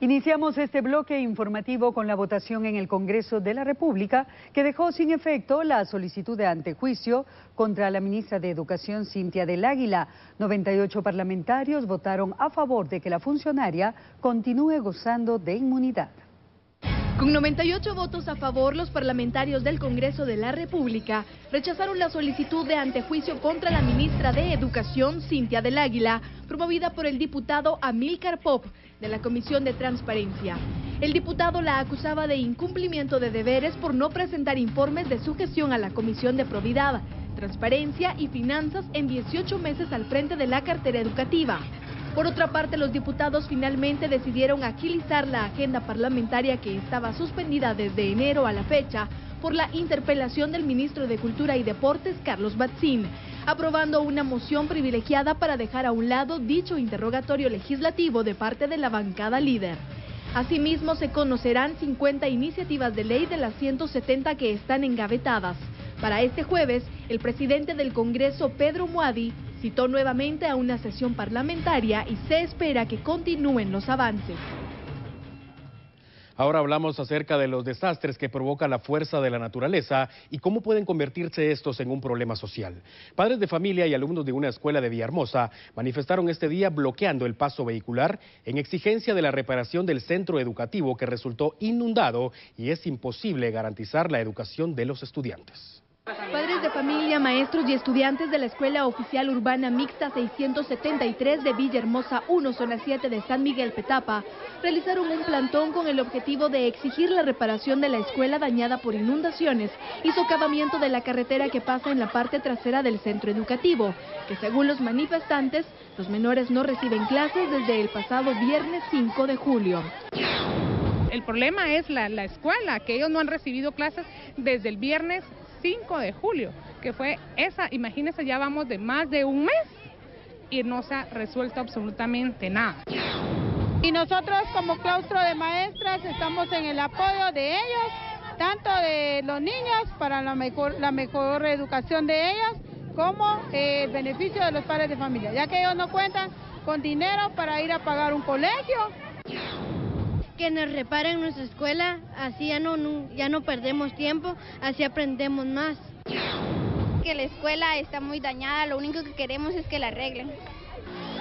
Iniciamos este bloque informativo con la votación en el Congreso de la República que dejó sin efecto la solicitud de antejuicio contra la ministra de Educación Cintia del Águila. 98 parlamentarios votaron a favor de que la funcionaria continúe gozando de inmunidad. Con 98 votos a favor, los parlamentarios del Congreso de la República rechazaron la solicitud de antejuicio contra la ministra de Educación, Cintia del Águila, promovida por el diputado Amílcar Pop de la Comisión de Transparencia. El diputado la acusaba de incumplimiento de deberes por no presentar informes de su gestión a la Comisión de Probidad, Transparencia y Finanzas en 18 meses al frente de la cartera educativa. Por otra parte, los diputados finalmente decidieron agilizar la agenda parlamentaria que estaba suspendida desde enero a la fecha por la interpelación del ministro de Cultura y Deportes, Carlos Batzín, aprobando una moción privilegiada para dejar a un lado dicho interrogatorio legislativo de parte de la bancada líder. Asimismo, se conocerán 50 iniciativas de ley de las 170 que están engavetadas. Para este jueves, el presidente del Congreso, Pedro Muadi, citó nuevamente a una sesión parlamentaria y se espera que continúen los avances. Ahora hablamos acerca de los desastres que provoca la fuerza de la naturaleza y cómo pueden convertirse estos en un problema social. Padres de familia y alumnos de una escuela de Villahermosa manifestaron este día bloqueando el paso vehicular en exigencia de la reparación del centro educativo que resultó inundado y es imposible garantizar la educación de los estudiantes. Padres de familia, maestros y estudiantes de la Escuela Oficial Urbana Mixta 673 de Villahermosa 1, zona 7 de San Miguel Petapa, realizaron un plantón con el objetivo de exigir la reparación de la escuela dañada por inundaciones y socavamiento de la carretera que pasa en la parte trasera del centro educativo, que según los manifestantes, los menores no reciben clases desde el pasado viernes 5 de julio. El problema es la, la escuela, que ellos no han recibido clases desde el viernes 5 de julio, que fue esa, imagínense, ya vamos de más de un mes y no se ha resuelto absolutamente nada. Y nosotros como claustro de maestras estamos en el apoyo de ellos, tanto de los niños para la mejor, la mejor educación de ellos, como el beneficio de los padres de familia, ya que ellos no cuentan con dinero para ir a pagar un colegio que nos reparen nuestra escuela, así ya no, ya no perdemos tiempo, así aprendemos más. Que la escuela está muy dañada, lo único que queremos es que la arreglen.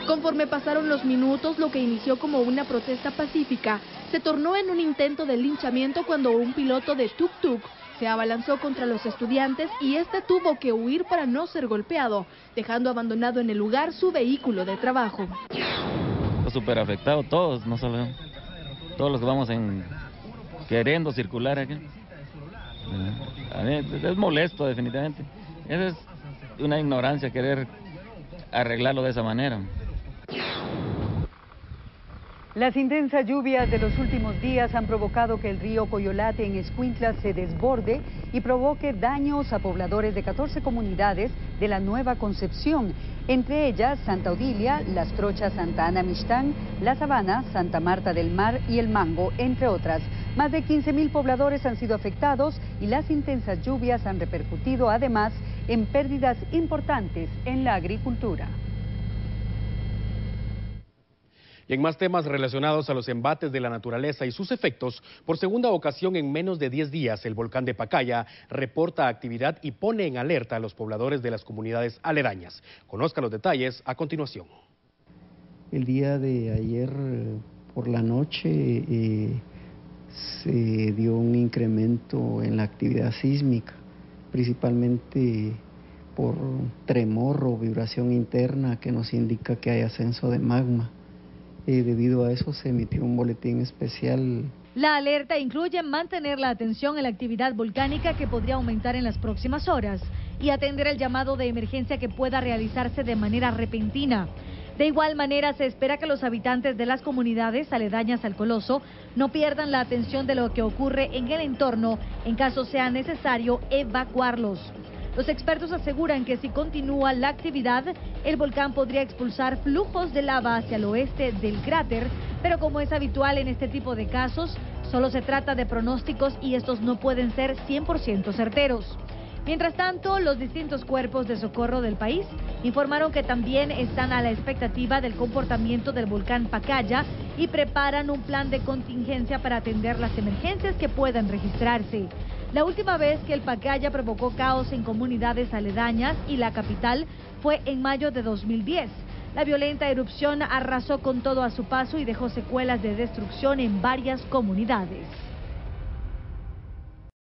Conforme pasaron los minutos, lo que inició como una protesta pacífica se tornó en un intento de linchamiento cuando un piloto de tuk-tuk se abalanzó contra los estudiantes y este tuvo que huir para no ser golpeado, dejando abandonado en el lugar su vehículo de trabajo. Súper afectado todos, no solo todos los que vamos en queriendo circular aquí. es molesto definitivamente. Esa es una ignorancia querer arreglarlo de esa manera. Las intensas lluvias de los últimos días han provocado que el río Coyolate en Escuintla se desborde y provoque daños a pobladores de 14 comunidades de la Nueva Concepción, entre ellas Santa Odilia, Las Trochas, Santa Ana Mixtán, La Sabana, Santa Marta del Mar y El Mango, entre otras. Más de 15 mil pobladores han sido afectados y las intensas lluvias han repercutido además en pérdidas importantes en la agricultura. Y en más temas relacionados a los embates de la naturaleza y sus efectos, por segunda ocasión en menos de 10 días, el volcán de Pacaya reporta actividad y pone en alerta a los pobladores de las comunidades aledañas. Conozca los detalles a continuación. El día de ayer por la noche eh, se dio un incremento en la actividad sísmica, principalmente por tremor o vibración interna que nos indica que hay ascenso de magma y debido a eso se emitió un boletín especial. La alerta incluye mantener la atención en la actividad volcánica que podría aumentar en las próximas horas y atender el llamado de emergencia que pueda realizarse de manera repentina. De igual manera, se espera que los habitantes de las comunidades aledañas al coloso no pierdan la atención de lo que ocurre en el entorno en caso sea necesario evacuarlos. Los expertos aseguran que si continúa la actividad, el volcán podría expulsar flujos de lava hacia el oeste del cráter, pero como es habitual en este tipo de casos, solo se trata de pronósticos y estos no pueden ser 100% certeros. Mientras tanto, los distintos cuerpos de socorro del país Informaron que también están a la expectativa del comportamiento del volcán Pacaya y preparan un plan de contingencia para atender las emergencias que puedan registrarse. La última vez que el Pacaya provocó caos en comunidades aledañas y la capital fue en mayo de 2010. La violenta erupción arrasó con todo a su paso y dejó secuelas de destrucción en varias comunidades.